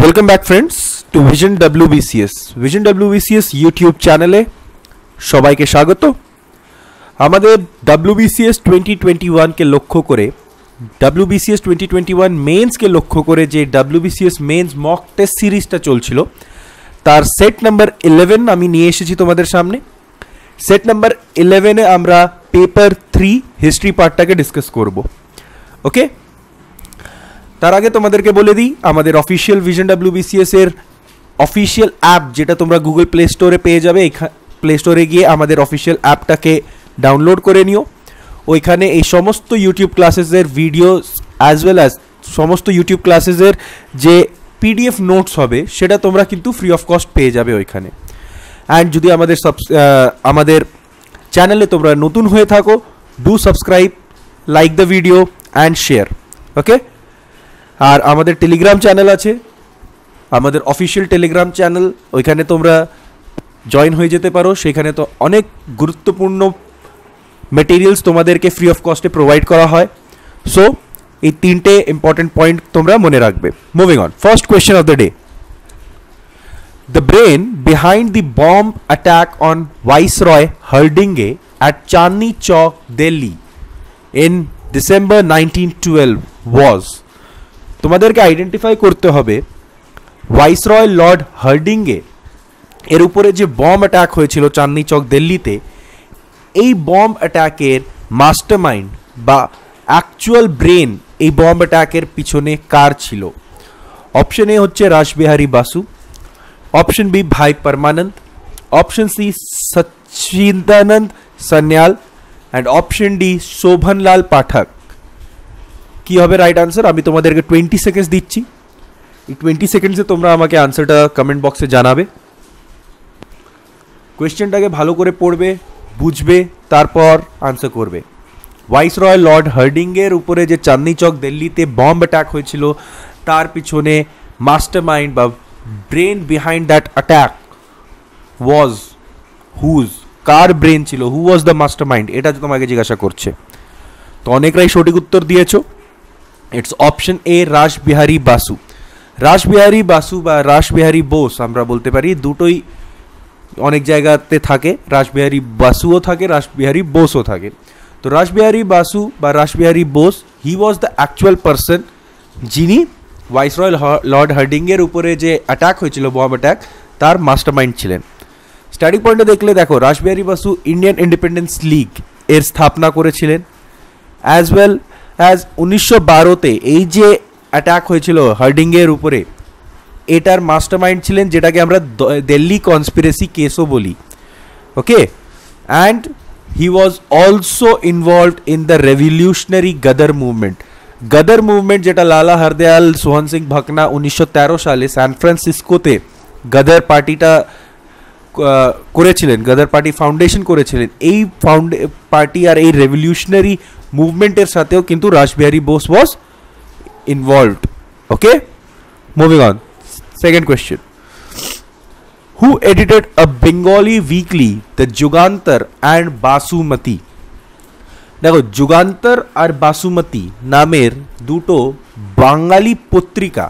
Welcome back friends to vision WBCS vision WBCS YouTube চ্যানেলে সবাইকে স্বাগত। আমাদের ডাব্লিউবিসিএস টোয়েন্টি টোয়েন্টি ওয়ানকে লক্ষ্য করে ডাব্লিউবিসিএস টোয়েন্টি টোয়েন্টি ওয়ান মেন্সকে লক্ষ্য করে যে ডাব্লিউবিসিএস মেন্স মক টেস্ট সিরিজটা চলছিল, তার সেট নাম্বার ইলেভেন আমি নিয়ে এসেছি তোমাদের সামনে। সেট নাম্বার ইলেভেনে আমরা পেপার থ্রি হিস্ট্রি পার্টটাকে ডিসকাস করব। ওকে তার আগে তোমাদেরকে বলে দিই, আমাদের অফিসিয়াল ভিশন ডাব্লিউবিসিএস এর অফিসিয়াল অ্যাপ যেটা তোমরা গুগল প্লে স্টোরে পেয়ে যাবে প্লে স্টোরে গিয়ে আমাদের অফিসিয়াল অ্যাপটাকে ডাউনলোড করে নিও। ওইখানে এই সমস্ত ইউটিউব ক্লাসেসের ভিডিও অ্যাজ ওয়েল অ্যাজ সমস্ত ইউটিউব ক্লাসেসের যে পিডিএফ নোটস হবে, সেটা তোমরা কিন্তু ফ্রি অফ কস্ট পেয়ে যাবে ওইখানে। অ্যান্ড যদি আমাদের সাবস আমাদের চ্যানেলে তোমরা নতুন হয়ে থাকো do subscribe like the video and share okay আর আমাদের টেলিগ্রাম চ্যানেল আছে। আমাদের অফিসিয়াল টেলিগ্রাম চ্যানেল ওইখানে তোমরা জয়েন হয়ে যেতে পারো। সেখানে তো অনেক গুরুত্বপূর্ণ মেটেরিয়ালস তোমাদেরকে ফ্রি অফ কস্টে প্রোভাইড করা হয়। সো এই তিনটে ইম্পর্টেন্ট পয়েন্ট তোমরা মনে রাখবে। Moving on first question of the day The brain behind the bomb attack on Viceroy Hardinge at Chandni Chowk, Delhi in December 1912 was তোমাদেরকে আইডেন্টিফাই করতে হবে ভাইসরয় লর্ড হার্ডিংয়ে এর উপরে যে বম অ্যাটাক হয়েছিল চাঁদনি চক দিল্লিতে, এই বম অ্যাটাকের মাস্টার মাইন্ড বা অ্যাকচুয়াল ব্রেন এই বম অ্যাটাকের পিছনে কার ছিল? অপশন এ হচ্ছে রাসবিহারী বাসু। অপশন বি ভাই Paramananda. Option C Sachchidananda Sanyal. And option D Shobhanlal Pathak. কি হবে রাইট আনসার আমি তোমাদেরকে টোয়েন্টি সেকেন্ডস দিচ্ছি। এই টোয়েন্টি সেকেন্ডসে তোমরা আমাকে আনসারটা কমেন্ট বক্সে জানাবে। কোয়েশ্চেনটাকে ভালো করে পড়বে, বুঝবে, তারপর আনসার করবে। ভাইস রয় লর্ড হার্ডিংয়ের উপরে যে চাঁদনি চক দিল্লিতে বম্ব অ্যাটাক হয়েছিল, তার পিছনে মাস্টার মাইন্ড বা brain behind that attack was whose car brain ছিল? Who was the master mind এটা তোমাকে জিজ্ঞাসা করছে। তো অনেকরাই সঠিক উত্তর দিয়েছ। It's option A Rashbehari Basu Rashbehari Basu বা রাসবিহারী বোস আমরা বলতে পারি, দুটোই অনেক জায়গাতে থাকে। রাসবিহারী বাসুও থাকে রাসবিহারী বোসও থাকে। তো রাসবিহারী বাসু বা Rashbehari Bose he was the actual person যিনি ভাইসরয়েল লর্ড হার্ডিংয়ের উপরে যে অ্যাটাক হয়েছিল বম অ্যাটাক তার মাস্টার মাইন্ড ছিলেন স্টার্টিং পয়েন্টে দেখলে দেখো Rashbehari Basu Indian independence league এর স্থাপনা করেছিলেন। অ্যাজ ওয়েল অ্যাজ উনিশশো বারোতে এই যে অ্যাটাক হয়েছিল হার্ডিংয়ের উপরে, এটার মাস্টার মাইন্ড ছিলেন যেটাকে আমরা দিল্লি কনস্পিরেসি কেসও বলি okay and he was also involved in the revolutionary Ghadar movement Ghadar movement যেটা লালা হরদয়াল, সোহন সিং ভকনা উনিশশো সালে সান ফ্রান্সিসকোতে গদর পার্টিটা করেছিলেন গাদার পার্টি ফাউন্ডেশন করেছিলেন, এই ফাউন্ডে পার্টি আর এই রেভলিউশনারি মুভমেন্টের সাথেও কিন্তু Rashbehari Bose was involved okay moving on second question who edited a Bengali weekly the Jugantar and Basumati দেখো যুগান্তর আর বাসুমতি নামের দুটো বাঙালি পত্রিকা,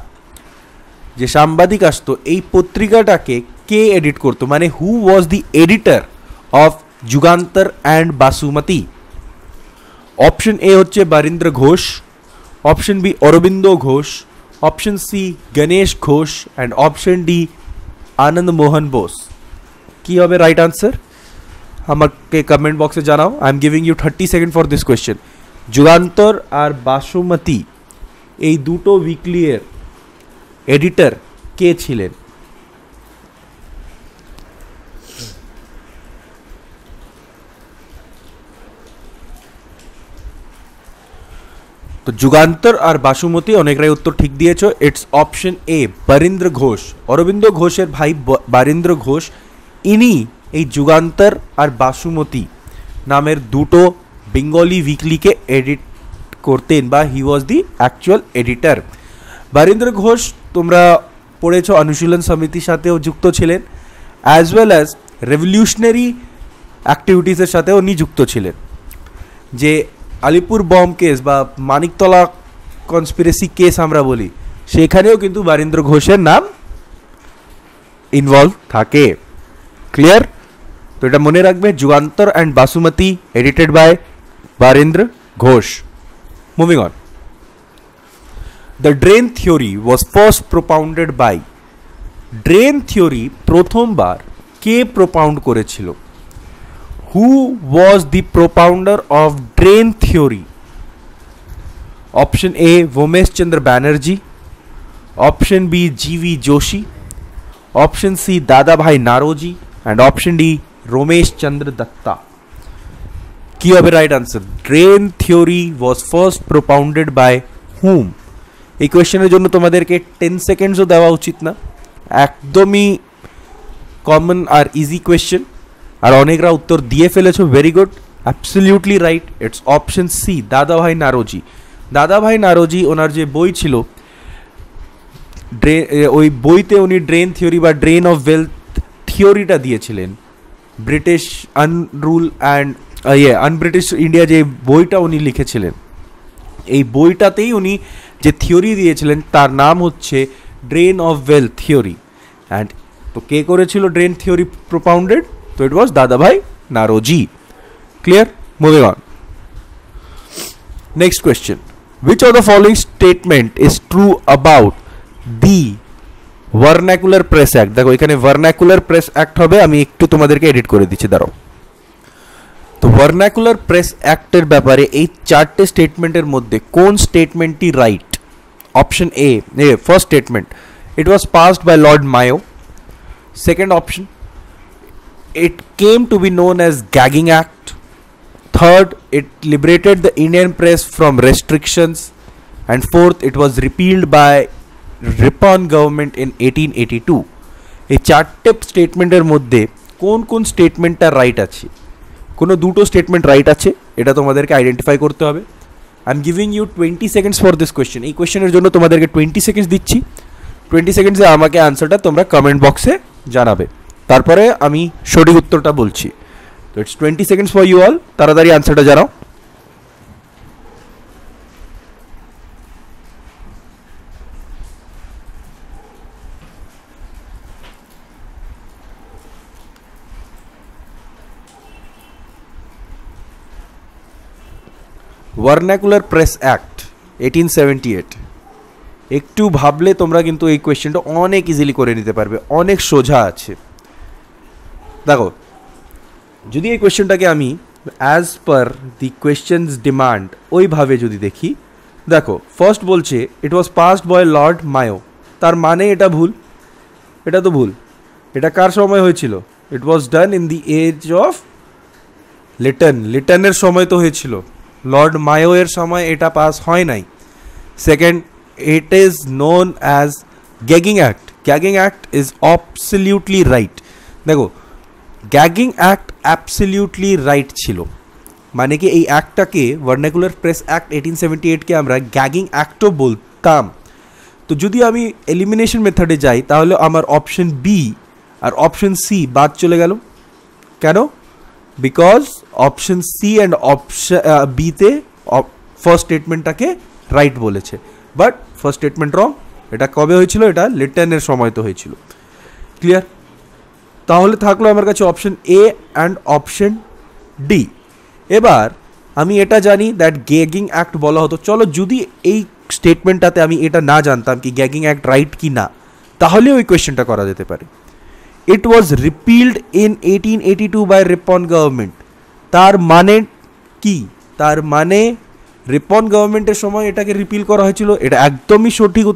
যে সাংবাদিক আসতো, এই পত্রিকাটাকে কে এডিট করতো মানে who was the editor of Jugantar and Basumati option A হচ্ছে Barindra Ghosh option B Aurobindo Ghosh option C Ganesh Ghosh and option D Anand Mohan Bose কী হবে রাইট আনসার আমাকে কমেন্ট বক্সে জানাও I am giving you thirty second for this question Jugantar আর বাসুমতি এই দুটো উইকলিয়ের editor কে ছিলেন তো যুগান্তর আর বাসুমতি অনেকরাই উত্তর ঠিক দিয়েছ। It's option A Barindra Ghosh. Aurobindo ঘোষের ভাই বারীন্দ্র ঘোষ। ইনি এই যুগান্তর আর বাসুমতি নামের দুটো বেঙ্গলি উইকলিকে এডিট করতেন বা he was the actual editor Barindra Ghosh, তোমরা পড়েছ অনুশীলন সমিতির সাথেও যুক্ত ছিলেন অ্যাজ ওয়েল অ্যাজ রেভলিউশনারি অ্যাক্টিভিটিসের সাথেও উনি যুক্ত ছিলেন। যে আলিপুর বম কেস বা মানিকতলা কনস্পিরেসি কেস আমরা বলি, সেখানেও কিন্তু বারীন্দ্র ঘোষের নাম ইনভলভ থাকে। ক্লিয়ার তো এটা মনে রাখবে, Jugantar and Basumati edited by Barindra Ghosh. Moving on the drain theory was first propounded by drain theory প্রথমবার কে প্রোপাউন্ড করেছিল? Who was the propounder of drain theory option A Womesh Chandra Banerjee option B G V Joshi option C Dadabhai Naoroji and option D Romesh Chandra Dutta কি হবে right answer drain theory was first propounded by hmm এই কোয়েশ্চেনের জন্য তোমাদেরকে ten সেকেন্ডসও দেওয়া উচিত না একদমই কমন আর ইজি কোয়েশ্চেন আর অনেকরা উত্তর দিয়ে ফেলেছো very good absolutely right it's option C Dadabhai Naoroji. Dadabhai নারোজি, ওনার যে বই ছিল ওই বইতে উনি ড্রেন থিওরি বা ড্রেন অফ ওয়েলথ থিওরিটা দিয়েছিলেন। ব্রিটিশ আনরুল অ্যান্ড ইয়ে আনব্রিটিশ ইন্ডিয়া যে বইটা উনি লিখেছিলেন, এই বইটাতেই উনি যে থিওরি দিয়েছিলেন, তার নাম হচ্ছে drain of wealth theory and তো কে করেছিল ড্রেন থিওরি প্রোপাউন্ডেড তো it was Dadabhai Naoroji clear moving on next question which of the following statement is true about the vernacular press act দেখো এখানে ভার্নাকুলার প্রেস অ্যাক্ট হবে আমি একটু তোমাদেরকে এডিট করে দিচ্ছি দাঁড়াও তো ভার্নাকুলার প্রেস অ্যাক্টের ব্যাপারে এই চারটে স্টেটমেন্টের মধ্যে কোন স্টেটমেন্টটি right option A A first statement it was passed by lord Mayo second option it came to be known as gagging act. Third, it liberated the indian press from restrictions. And fourth, it was repealed by Ripon government in eighteen eighty two এই চারটে স্টেটমেন্টের মধ্যে কোন কোন স্টেটমেন্টটা right আছে? কোনো দুটো statement right আছে, এটা তোমাদেরকে আইডেন্টিফাই করতে হবে। I am giving you twenty seconds for this question এই কোয়েশ্চেনের জন্য তোমাদেরকে টোয়েন্টি সেকেন্ডস দিচ্ছি। টোয়েন্টি সেকেন্ডসে আমাকে আনসারটা তোমরা কমেন্ট বক্সে জানাবে। তারপরে আমি সঠিক উত্তরটা বলছি। তো it's twenty seconds for you all তাড়াতাড়ি আনসারটা জানাও। Vernacular press act eighteen seventy eight একটু ভাবলে তোমরা কিন্তু এই কোয়েশ্চেনটা অনেক ইজিলি করে নিতে পারবে। অনেক সোজা আছে। দেখো, যদি এই কোয়েশ্চেনটাকে আমি as per the questions demand ওইভাবে যদি দেখি, দেখো ফার্স্ট বলছে it was passed by lord Mayo তার মানে এটা ভুল? এটা তো ভুল। এটা কার সময় হয়েছিল? It was done in the age of Lytton লিটনের সময় তো হয়েছিল। লর্ড মায়ো এর সময় এটা পাস হয় নাই। Second it is known as gagging act gagging act is absolutely right দেখো গ্যাগিং অ্যাক্ট অ্যাবসলিউটলি রাইট ছিল। মানে কি এই অ্যাক্টটাকে vernacular press act eighteen seventy এইটকে আমরা গ্যাগিং অ্যাক্টও বলতাম। তো যদি আমি এলিমিনেশন মেথডে যাই, তাহলে আমার অপশন বি আর অপশন সি বাদ চলে গেল। কেন? Because option C and option বিতে ফার্স্ট স্টেটমেন্টটাকে রাইট বলেছে। বাট ফার্স্ট স্টেটমেন্ট রং এটা কবে হয়েছিল? এটা লিটনের সময় তো হয়েছিল। ক্লিয়ার তাহলে থাকল আমার কাছে option A and option D এবার আমি এটা জানি দ্যাট গ্যাগিং অ্যাক্ট বলা হতো। চলো যদি এই স্টেটমেন্টটাতে আমি এটা না জানতাম কি গ্যাগিং অ্যাক্ট রাইট কি না, তাহলে ওই কোয়েশ্চেনটা করা যেতে পারে। It was repealed in eighteen eighty two by Ripon government তার মানে কি? তার মানে রিপন গভর্নমেন্টের সময় এটাকে রিপিল করা হয়েছিল। এটা একদমই সঠিক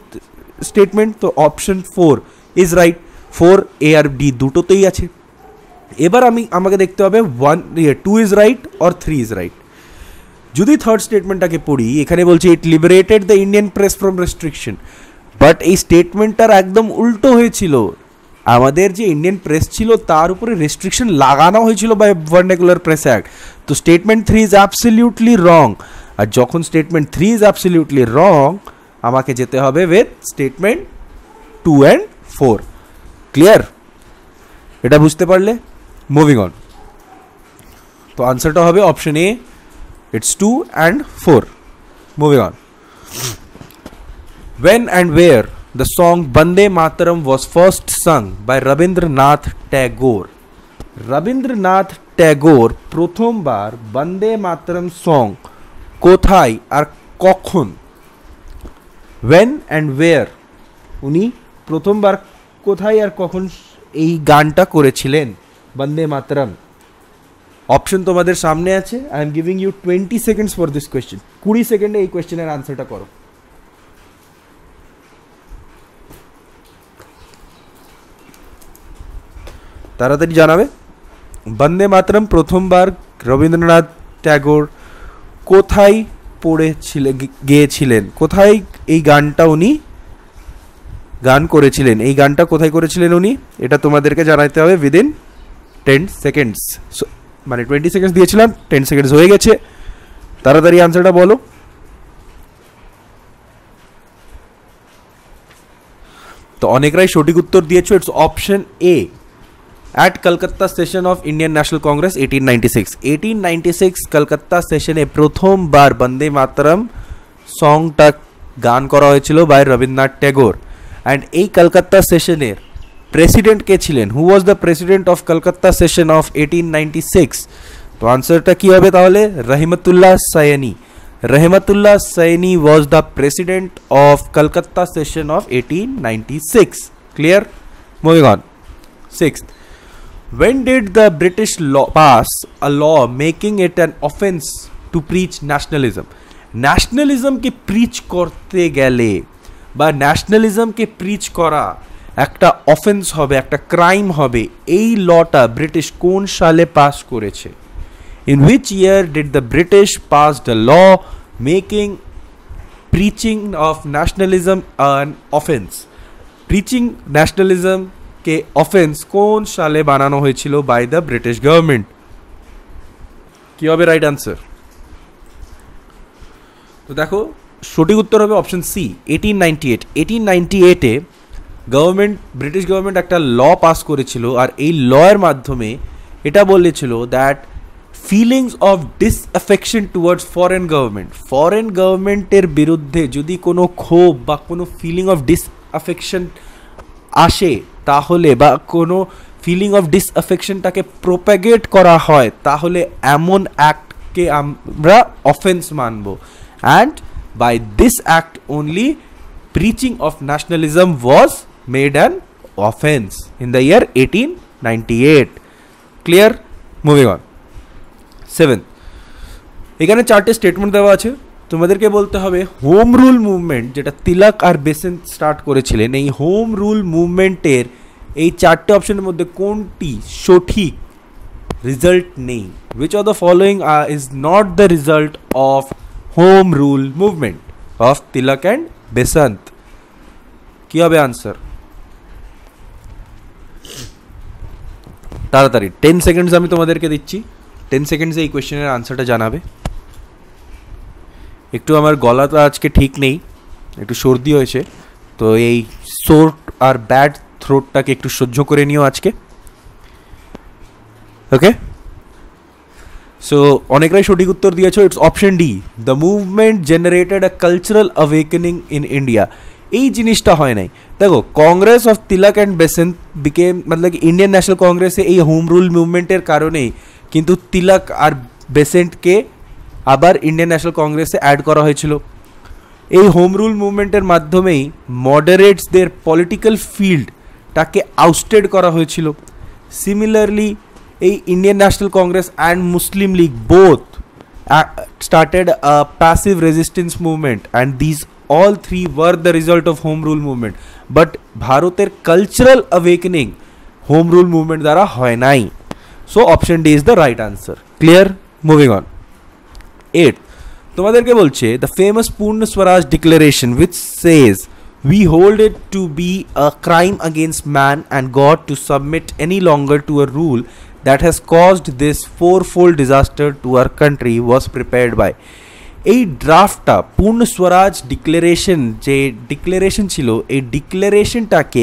স্টেটমেন্ট তো option four is right four A R D দুটোতেই আছে। এবার আমি, আমাকে দেখতে হবে one two is right or three is right যদি থার্ড স্টেটমেন্টটাকে পড়ি, এখানে বলছে it liberated the Indian press from restriction but এই স্টেটমেন্টটার একদম উল্টো হয়েছিল। আমাদের যে ইন্ডিয়ান প্রেস ছিল, তার উপরে রেস্ট্রিকশন লাগানো হয়েছিল বাই ভার্নাকুলার প্রেস অ্যাক্ট তো statement three is absolutely wrong আর যখন statement three is absolutely wrong আমাকে যেতে হবে with statement two and four clear এটা বুঝতে পারলে? মুভিং অন তো আনসারটা হবে option A it's two and four moving on when and where the song Bande Mataram was first sung by Rabindranath Tagore. Rabindranath Tagore প্রথমবার বন্দে মাতরম song কোথায় আর কখন? When and where উনি প্রথমবার কোথায় আর কখন? এই গানটা করেছিলেন বন্দে মাতরম। অপশন তোমাদের সামনে আছে। I am giving you twenty seconds for this question কুড়ি সেকেন্ডে এই কোয়েশ্চেনের আনসারটা করো। তাড়াতাড়ি জানাবে। বন্দে মাতরম প্রথমবার রবীন্দ্রনাথ ট্যাগোর কোথায় পড়েছিলেন গেয়েছিলেন? কোথায় এই গানটা উনি গান করেছিলেন। এই গানটা কোথায় করেছিলেন উনি? এটা তোমাদেরকে জানাতে হবে উইদিন টেন সেকেন্ডস মানে টোয়েন্টি সেকেন্ডস দিয়েছিলাম টেন সেকেন্ডস হয়ে গেছে। তাড়াতাড়ি আনসারটা বলো। তো অনেকরাই সঠিক উত্তর দিয়েছ it's option A at Kolkata session of Indian National Congress eighteen ninety six eighteen ninety six Kolkata সেশনে প্রথমবার বন্দে মাতরম সংটা গান করা হয়েছিল by Rabindranath Tagore অ্যান্ড এই কলকাতা সেশনের প্রেসিডেন্ট কে ছিলেন who was the president of Kolkata session of eighteen ninety six তো আনসারটা কী হবে তাহলে Rahimtullah Sayani Rahmatullah Sayani was the president of Calcutta session of 1896. Clear? Moving on. Sixth, when did the British law pass a law making it an offense to preach nationalism? ন্যাশনালিজমকে preach করতে গেলে বা ন্যাশনালিজমকে preach করা একটা offence হবে, একটা crime হবে, এই লটা ব্রিটিশ কোন সালে পাস করেছে? In which year did the British pass the law making preaching of nationalism an offense? Preaching nationalism কে অফেন্স কোন সালে বানানো হয়েছিল বাই দ্য ব্রিটিশ গভর্নমেন্ট কি হবে রাইট আনসার তো দেখো সঠিক উত্তর হবে option C eighteen ninety eight eighteen ninety এইটে গভর্নমেন্ট ব্রিটিশ গভর্নমেন্ট একটা ল পাস করেছিল আর এই লয়ের মাধ্যমে এটা বলেছিল that feelings of disaffection towards foreign government foreign গভর্নমেন্টের বিরুদ্ধে যদি কোনো ক্ষোভ বা কোনো ফিলিং অফ ডিসঅ্যাফেকশন আসে, তাহলে বা কোনো ফিলিং অফ ডিসঅ্যাফেকশনটাকে প্রোপ্যাগেট করা হয়, তাহলে এমন অ্যাক্টকে আমরা offence Manab. And by this act only preaching of nationalism was made an offense in the year 1898 clear? Moving on. Seven এখানে চারটে স্টেটমেন্ট দেওয়া আছে। তোমাদেরকে বলতে হবে হোম রুল মুভমেন্ট যেটা তিলক আর বেসেন স্টার্ট করেছিলেন, এই হোম রুল মুভমেন্টের এই চারটে অপশনের মধ্যে কোনটি সঠিক রেজাল্ট নেই? Which of the following is not the result of home rule movement of Tilak and Besant কি হবে আনসার তাড়াতাড়ি টেন সেকেন্ডস আমি তোমাদেরকে দিচ্ছি টেন সেকেন্ডসে এই কোয়েশ্চেনের আনসারটা জানাবে একটু আমার গলাটা আজকে ঠিক নেই একটু সর্দি হয়েছে তো এই সোর আর ব্যাড থ্রোটটাকে একটু সহ্য করে নিও আজকে ওকে সো অনেকরাই সঠিক উত্তর দিয়েছ it's option D the movement generated a cultural awakening in India এই জিনিসটা হয় নাই। দেখো Congress of Tilak and Besant became Matlab Indian National কংগ্রেসে এই হোম রুল মুভমেন্টের কারণেই কিন্তু তিলক আর বেসেন্টকে আবার ইন্ডিয়ান ন্যাশনাল কংগ্রেসে অ্যাড করা হয়েছিল। এই হোম রুল মুভমেন্টের মাধ্যমেই মডারেটসদের পলিটিক্যাল ফিল্ডটাকে আউস্টেড করা হয়েছিল। Similarly এই Indian National Congress and Muslim League both started a passive resistance movement and these all three were the result of home rule movement but ভারতের cultural awakening home rule movement দ্বারা হয় নাই so option D is the right answer clear moving on eight তোমাদেরকে বলছে the famous Purna Swaraj declaration which says We hold it to be a crime against man and God to submit any longer to a rule that has caused this fourfold disaster to our country was prepared by. এই ড্রাফটটা পূর্ণ Swaraj declaration যে declaration ছিল এই ডিক্লারেশনটাকে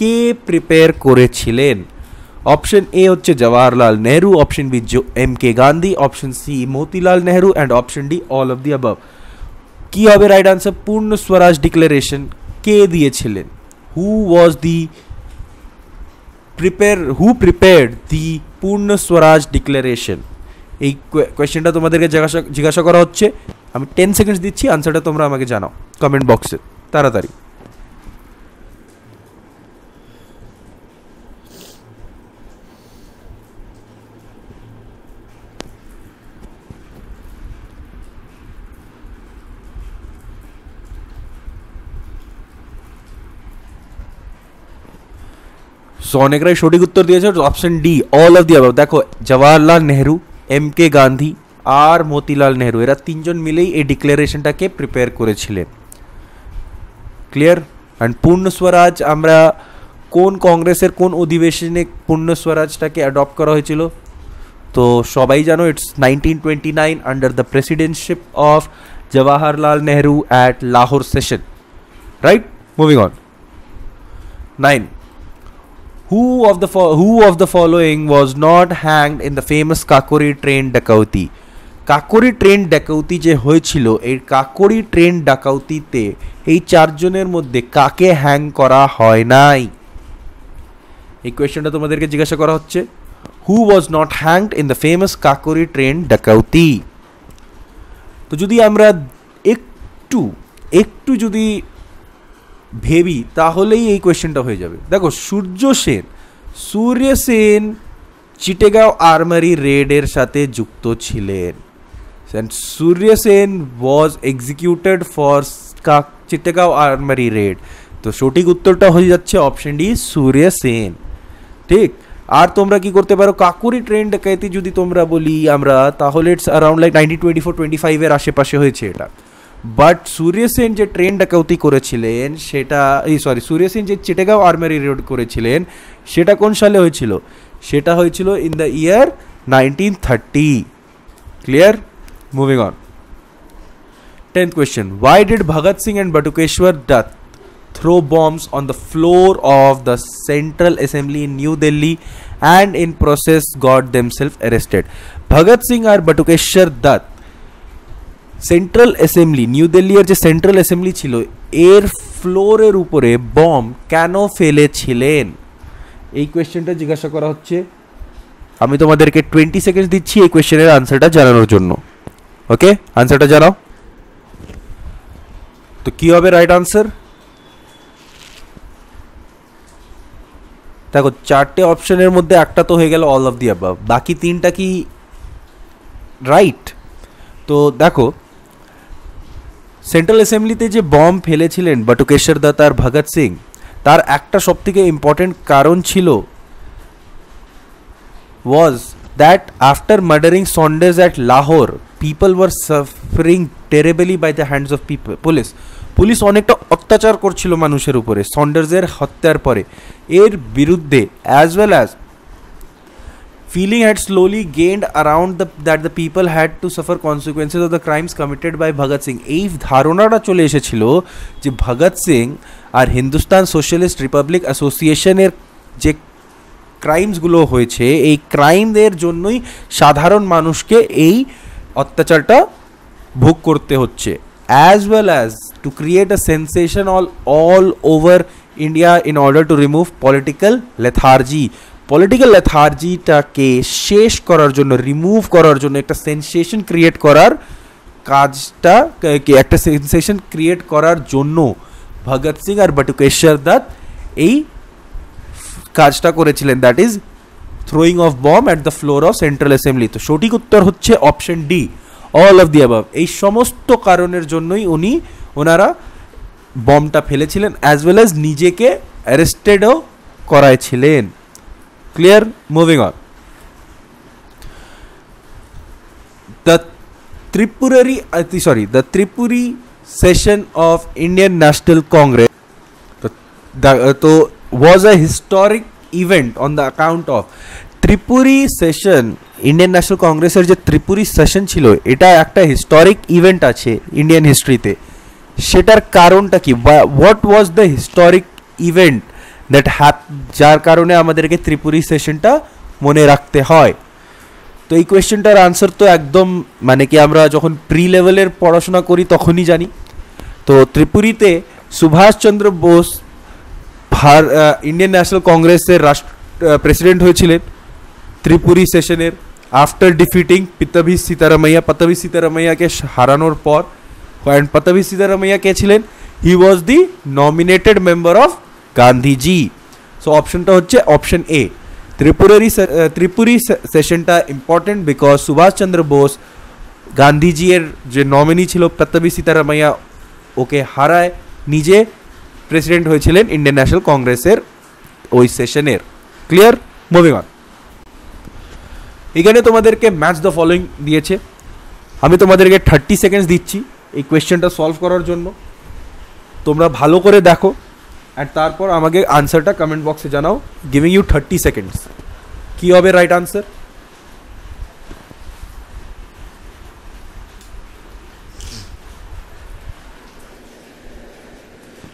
কে prepare করেছিলেন option A হচ্ছে Jawaharlal Nehru option B M K Gandhi option C Motilal Nehru and option D all of the above কি হবে right answer পূর্ণ স্বরাজ ডিক্লারেশন কে দিয়েছিলেন হু was the prepare who prepared দি পূর্ণ স্বরাজ ডিক্লারেশন এই কোয়েশ্চেনটা তোমাদেরকে জিজ্ঞাসা জিজ্ঞাসা করা হচ্ছে। আমি টেন সেকেন্ডস দিচ্ছি আনসারটা তোমরা আমাকে জানাও। কমেন্ট বক্সে তাড়াতাড়ি। সো অনেকরাই সঠিক উত্তর দিয়েছে option D all of the above দেখো জওয়াহরলাল নেহরু এম কে গান্ধী আর মতিলাল নেহরু এরা তিনজন মিলেই এই ডিক্লারেশনটাকে প্রিপেয়ার করেছিলেন ক্লিয়ার অ্যান্ড পূর্ণ স্বরাজ আমরা কোন কংগ্রেসের কোন অধিবেশনে পূর্ণ স্বরাজটাকে অ্যাডপ্ট করা হয়েছিল? তো সবাই জানো it's nineteen twenty nine under the presidentship of Jawaharlal Nehru at Lahore session right moving on nine Who of the fo- who of the following was not hanged in the famous Kakori train dacoity Kakori train dacoity যে হয়েছিল, এই Kakori train ডাকাউতিতে এই চারজনের মধ্যে কাকে hang করা হয় নাই? এই কোয়েশ্চেনটা তোমাদেরকে জিজ্ঞাসা করা হচ্ছে who was not hanged in the famous Kakori train dacoity তো যদি আমরা একটু একটু যদি ভেবি, তাহলেই এই কোয়েশ্চেনটা হয়ে যাবে। দেখো, সূর্য সেন সূর্য সেন চিটেগাঁও আর্মারি রেডের সাথে যুক্ত ছিলেন। Surya Sen was executed for Chittagong armoury raid. তো সঠিক উত্তরটা হয়ে যাচ্ছে অপশন ডি, সূর্য সেন। ঠিক? আর তোমরা কি করতে পারো? কাকুরি ট্রেন ডাকাইতি যদি তোমরা বলি আমরা, তাহলে it's around like nineteen twenty four twenty ফাইভের আশেপাশে হয়েছে এটা। বাট সূর্য সেন যে ট্রেন ডাকাউতি করেছিলেন সেটা এই সরি সূর্য সেন যে চিটেগাঁও আর্মারি রোড করেছিলেন সেটা কোন সালে হয়েছিল সেটা হয়েছিল in the year nineteen thirty clear moving on tenth question why did Bhagat Singh and Batukeshwar Dutt throw bombs on the floor of the Central Assembly in New Delhi and in process got themselves arrested. Bhagat Singh R Batukeshwar Dutt central assembly new দিল্লির যে central assembly ছিল, এর ফ্লোরের উপরে bomb কেন ফেলেছিলেন? এই কোয়েশ্চেনটা জিজ্ঞাসা করা হচ্ছে। আমি তোমাদেরকে টোয়েন্টি সেকেন্ড দিচ্ছি এই কোয়েশ্চেনের আনসারটা জানানোর জন্য। ওকে আনসারটা জানাও। তো কি হবে রাইট আনসার দেখো, চারটে অপশনের মধ্যে একটা তো হয়ে গেল অল অফ দি অ্যাবাভ বাকি তিনটা কি রাইট তো দেখো সেন্ট্রাল অ্যাসেম্বলিতে যে বম ফেলেছিলেন বটুকেশ্বর দত্ত আর ভগৎ সিং তার একটা সব থেকে ইম্পর্টেন্ট কারণ ছিল was that after murdering Saunders at Lahore people were suffering terribly by the hands of people police police অনেকটা অত্যাচার করছিল মানুষের উপরে সন্ডার্সের হত্যার পরে। এর বিরুদ্ধে as well as feeling had slowly gained around the, that the people had to suffer consequences of the crimes committed by Bhagat Singh. এই ধারণাটা চলে এসেছিল যে ভগৎ সিং আর হিন্দুস্তান সোশ্যালিস্ট রিপাবলিক অ্যাসোসিয়েশনের যে ক্রাইমসগুলো হয়েছে, এই ক্রাইমদের জন্যই সাধারণ মানুষকে এই অত্যাচারটা ভোগ করতে হচ্ছে। As well as to create a sensation all all over India in order to remove political lethargy political লেথার্জিটাকে শেষ করার জন্য রিমুভ করার জন্য একটা সেন্সেশন ক্রিয়েট করার কাজটা একটা সেন্সেশন ক্রিয়েট করার জন্য ভগৎ সিং আর বটুকেশ্বর দত্ত এই কাজটা করেছিলেন that is throwing of bomb at the floor of central assembly তো সঠিক উত্তর হচ্ছে option D all of the above এই সমস্ত কারণের জন্যই উনি ওনারা বমটা ফেলেছিলেন অ্যাজ ওয়েল অ্যাজ নিজেকে অ্যারেস্টেডও করাইছিলেন। clear moving on the tripurari uh, sorry the tripuri session of indian national congress the, the, uh, to, was a historic event on the account of Tripuri session Indian National কংগ্রেসের যে Tripuri session ছিল এটা একটা historic event আছে Indian হিস্ট্রিতে সেটার কারণটা কি what was the historic event that hap যার কারণে আমাদেরকে ত্রিপুরি সেশনটা মনে রাখতে হয়। তো এই কোয়েশ্চেনটার আনসার তো একদম মানে কি আমরা যখন প্রি লেভেলের পড়াশোনা করি তখনই জানি। তো ত্রিপুরীতে সুভাষচন্দ্র বোস ভার ইন্ডিয়ান ন্যাশনাল কংগ্রেসের রাষ্ট্র প্রেসিডেন্ট হয়েছিলেন ত্রিপুরি সেশনের আফটার ডিফিটিং পিতাভি সীতারামাইয়া, পতাভি সীতারামাইয়াকে হারানোর পর অ্যান্ড পতাভি সীতারামাইয়া কে ছিলেন? He was the nominated member of Gandhiji. So অপশনটা হচ্ছে অপশন এ ত্রিপুরারি ত্রিপুরী সেশনটা ইম্পর্টেন্ট বিকজ সুভাষচন্দ্র বোস গান্ধীজি যে নমিনি ছিল পতাভি সীতারামাইয়া, ওকে হারায়। নিজে প্রেসিডেন্ট হয়েছিলেন ইন্ডিয়ান ন্যাশনাল কংগ্রেসের ওই সেশনের ক্লিয়ার মুভিং অন এখানে তোমাদেরকে ম্যাচ দ্য ফলোয়িং দিয়েছে। আমি তোমাদেরকে থার্টি সেকেন্ডস দিচ্ছি এই কোয়েশ্চেনটা সলভ করার জন্য। তোমরা ভালো করে দেখো। অ্যান্ড তারপর আমাকে আনসারটা কমেন্ট বক্সে জানাও গিভিং ইউ থার্টি সেকেন্ডস কী হবে রাইট আনসার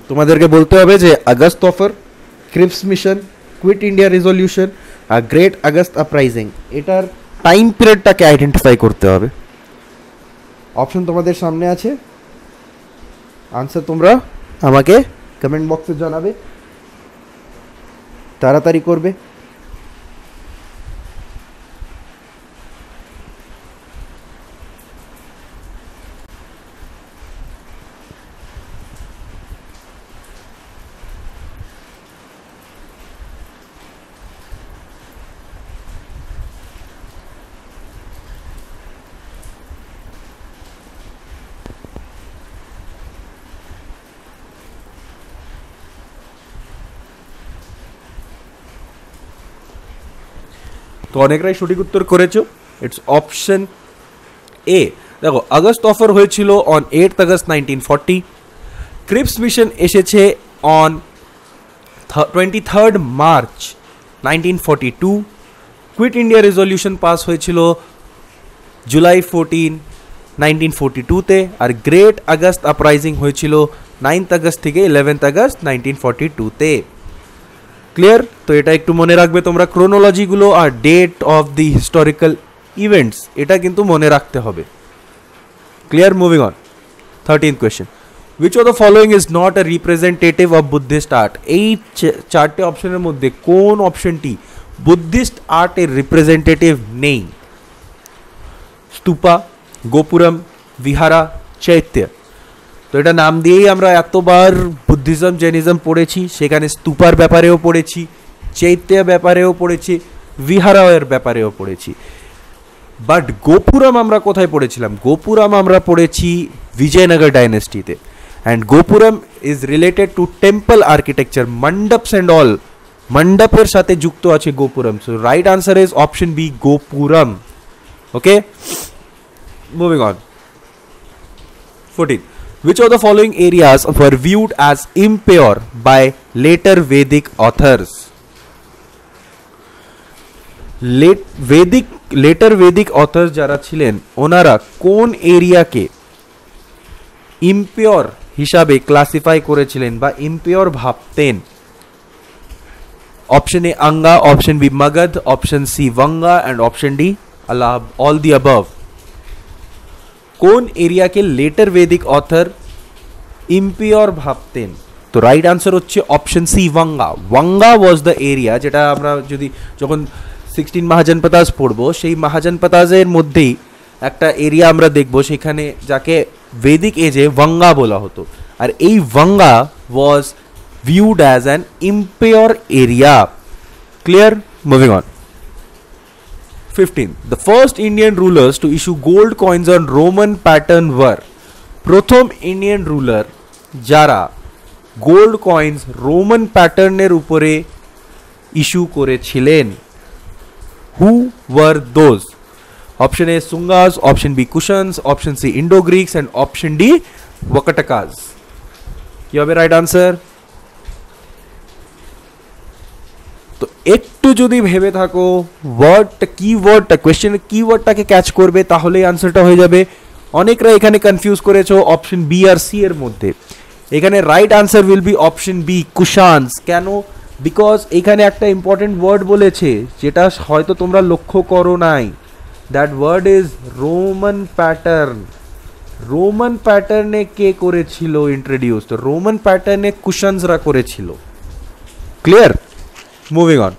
তোমাদেরকে বলতে হবে যে August offer Cripps mission Quit India resolution আর গ্রেট আগস্ট আপ্রাইজিং এটার টাইম পিরিয়ডটাকে আইডেন্টিফাই করতে হবে। অপশন তোমাদের সামনে আছে। আনসার তোমরা আমাকে কমেন্ট বক্সে জানাবে। তাড়াতাড়ি করবে। অনেকরাই সঠিক উত্তর করেছ। ইটস অপশন এ দেখো, আগস্ট অফার হয়েছিল on eight August nineteen forty Cripps mission এসেছে on twenty third March nineteen forty two Quit India resolution pass হয়েছিল জুলাই ফোরটিন নাইনটিন ফোরটি টুতে আর গ্রেট আগস্ট আপরাইজিং হয়েছিল নাইনথ আগস্ট থেকে eleventh August nineteen forty টুতে clear তো এটা একটু মনে রাখবে তোমরা। ক্রোনোলজিগুলো আর date of the historical events এটা কিন্তু মনে রাখতে হবে। Clear moving on thirteen question which of the following is not a representative of Buddhist art এই চারটে অপশনের মধ্যে কোন অপশনটি বুদ্ধিস্ট আর্টের রিপ্রেজেন্টেটিভ নেই? স্তূপা, গোপুরম, বিহারা, চৈত্য। তো এটা নাম দিয়েই আমরা এতবার বুদ্ধিজম, জৈনিজম পড়েছি, সেখানে স্তূপার ব্যাপারেও পড়েছি চৈত্যের ব্যাপারেও পড়েছি, বিহারায়ের ব্যাপারেও পড়েছি। বাট গোপুরম আমরা কোথায় পড়েছিলাম? গোপুরম আমরা পড়েছি Vijayanagar ডাইনেস্টিতে। And gopuram is related to temple architecture mandapas and all মণ্ডপের সাথে যুক্ত আছে gopuram. So right answer is option B gopuram. Okay moving on fourteen Which of the following areas were viewed as impure by later Vedic authors? Late Vedic later Vedic authors যারা ছিলেন ওনারা কোন এরিয়াকে impure হিসাবে classify করেছিলেন বা impure ভাবতেন option A Anga option B Magadha option C Banga and option D Allah all the above কোন এরিয়াকে লেটার বেদিক অথর ইম্পিওর ভাবতেন? তো রাইট আনসার হচ্ছে option C Vanga Vanga was the area যেটা আমরা যদি যখন সিক্সটিন মহাজনপতাজ পড়ব, সেই মহাজনপতাজের মধ্যেই একটা এরিয়া আমরা দেখব, সেখানে যাকে বেদিক এজে ওয়াঙ্গা বলা হতো। আর এই Vanga was viewed as an impure area clear moving on. 15. The first Indian rulers to issue gold coins on Roman pattern were প্রথম ইন্ডিয়ান রুলার যারা গোল্ড কয়েন্স রোমান প্যাটার্নের উপরে ইস্যু করেছিলেন who were those option A Sungas option B Kushans option C Indo Greeks and option D Vakatakas কি হবে right answer তো একটু যদি ভেবে থাকো ওয়ার্ডটা কি ওয়ার্ডটা কোয়েশ্চেনের কি ওয়ার্ডটাকে ক্যাচ করবে, তাহলেই আনসারটা হয়ে যাবে। অনেকরা এখানে কনফিউজ করেছ অপশন বি আর সি এর মধ্যে। এখানে right answer will be option B Kushans কেন? বিকজ এখানে একটা ইম্পর্টেন্ট ওয়ার্ড বলেছে, যেটা হয়তো তোমরা লক্ষ্য করো নাই। That word is Roman pattern Roman প্যাটার্নে কে করেছিল ইন্ট্রোডিউস তো রোমান প্যাটার্নে কুশনসরা করেছিল। Clear moving on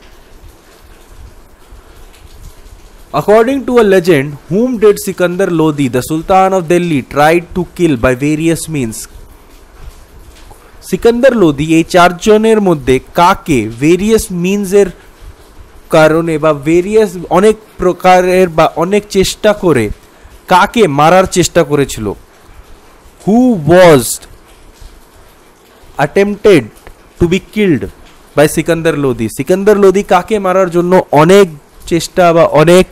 According to a legend, whom did Sikandar Lodi, the Sultan of Delhi, tried to kill by various means? Sikandar Lodi এই চারজনের মধ্যে কাকে ভেরিয়াস মিনসের কারণে বা ভেরিয়াস অনেক প্রকারের বা অনেক চেষ্টা করে কাকে মারার চেষ্টা করেছিল who was attempted to be killed by Sikandar Lodi Sikandar Lodi কাকে মারার জন্য অনেক চেষ্টা বা অনেক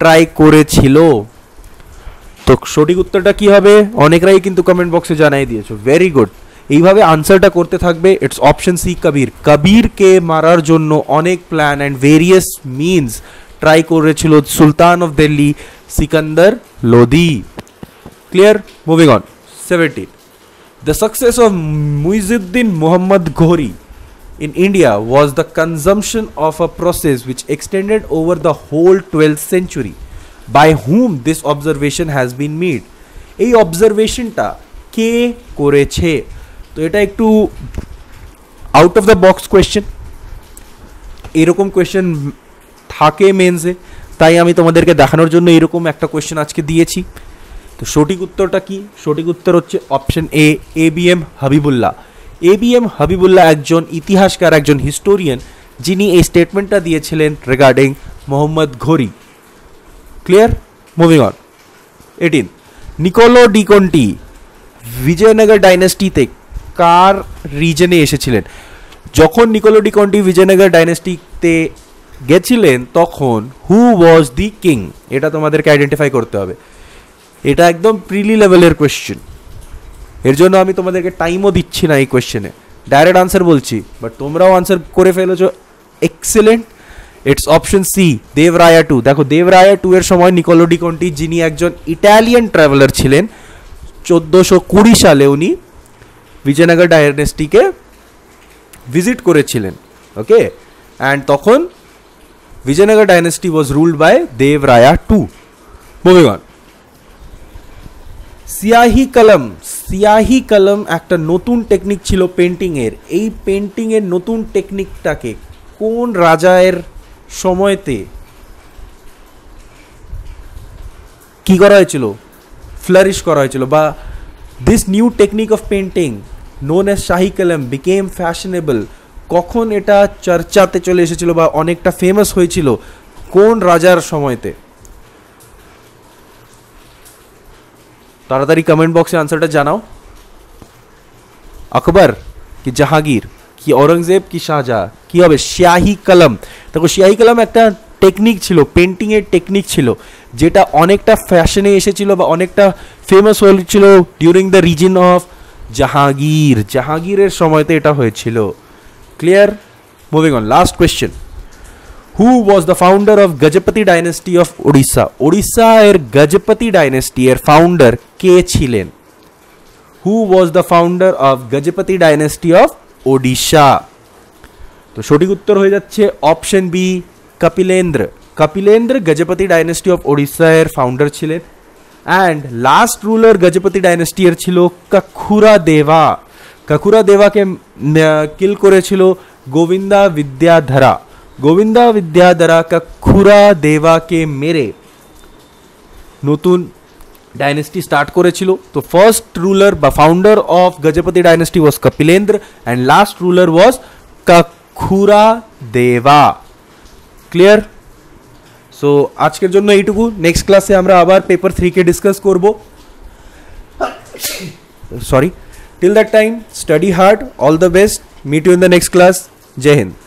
ট্রাই করেছিল? তো সঠিক উত্তরটা কি হবে? অনেকরাই কিন্তু কমেন্ট বক্সে জানাই দিয়েছ। ভেরি গুড এইভাবে আনসারটা করতে থাকবে। ইটস অপশন সি কবির কবিরকে মারার জন্য অনেক plan and various means try করেছিল সুলতান of Delhi Sikandar Lodi clear moving on seventeen the success of Muizuddin Mohammad Ghori. In India was the consumption of a process which extended over the whole 12th century. By whom this observation has been made? এই অবজারভেশনটা কে করেছে তো এটা একটু out of the box question এরকম question থাকে মেন্সে তাই আমি তোমাদেরকে দেখানোর জন্য এরকম একটা কোয়েশ্চেন আজকে দিয়েছি তো সঠিক উত্তরটা কি সঠিক উত্তর হচ্ছে option A A B M Habibullah A B M Habibullah একজন ইতিহাসকার, একজন হিস্টোরিয়ান যিনি এই স্টেটমেন্টটা দিয়েছিলেন regarding Mohammad Ghori clear moving on eighteen Niccolo de Conti Vijayanagar ডাইনাস্টিতে কার রিজনে এসেছিলেন? যখন নিকোলো ডিকন্টি বিজয়নগর ডাইনাস্টিতে গেছিলেন, তখন হু ওয়াজ দি কিং এটা তোমাদেরকে আইডেন্টিফাই করতে হবে। এটা একদম প্রিলি লেভেলের কোয়েশ্চেন এর জন্য আমি তোমাদেরকে টাইমও দিচ্ছি না এই কোয়েশ্চেনে ডাইরেক্ট আনসার বলছি বাট তোমরাও আনসার করে ফেলেছো। Excellent it's option C Devaraya two দেখো দেবরায়া টু এর সময় নিকোলো ডিকন্টি যিনি একজন ইটালিয়ান ট্রাভেলার ছিলেন, চোদ্দোশো কুড়ি সালে উনি বিজয়নগর ডাইনেস্টিকে ভিজিট করেছিলেন ওকে অ্যান্ড তখন Vijayanagar dynasty was ruled by Devaraya two moving সিয়াহি কলম সিয়াহি কলম একটা নতুন টেকনিক ছিল পেন্টিংয়ের এই পেন্টিংয়ের নতুন টেকনিকটাকে কোন রাজায়ের সময়তে কি করা হয়েছিল? ফ্লারিশ করা হয়েছিল বা this new technique of painting known as শাহি কলম বিকেম ফ্যাশনেবল কখন এটা চর্চাতে চলে এসেছিল বা অনেকটা ফেমাস হয়েছিল, কোন রাজার সময়তে? তাড়াতাড়ি কমেন্ট বক্সে আনসারটা জানাও। আকবর, কি জাহাঙ্গীর, কি ঔরঙ্গজেব, কি শাহজাহ, কি হবে শাহি কলম? দেখো শাহি কলম একটা টেকনিক ছিল পেন্টিংয়ের টেকনিক ছিল, যেটা অনেকটা ফ্যাশনে এসেছিল বা অনেকটা ফেমাস হয়েছিল during the reason of Jahangir. জাহাঙ্গীরের সময়তে এটা হয়েছিল। Clear moving on last question who was the founder of Gajapati dynasty of Odisha Odisha এর গজপতি ডাইনেস্টি এর ফাউন্ডার কে ছিলেন who was the founder of Gajapati dynasty of Odisha তো সঠিক উত্তর হয়ে যাচ্ছে option B Kapilendra Kapilendra Gajapati dynasty of Odisha এর ফাউন্ডার ছিলেন and last ruler Gajapati dynasty এর ছিল কাকুরা দেবা কাকুরা দেবাকে কিল করেছিল গোবিন্দা বিদ্যাধরা গোবিন্দা বিদ্যাধরা কাকুরা দেবাকে মেরে নতুন ডাইনেস্টি স্টার্ট করেছিল তো ফার্স্ট রুলার বা founder of Gajapati dynasty was Kapilendra and last ruler was Kakharua Deva clear so আজকের জন্য এইটুকু নেক্সট ক্লাসে আমরা আবার পেপার থ্রিকে ডিসকাস করব sorry till that time study hard all the best meet you in the next class Joy Hind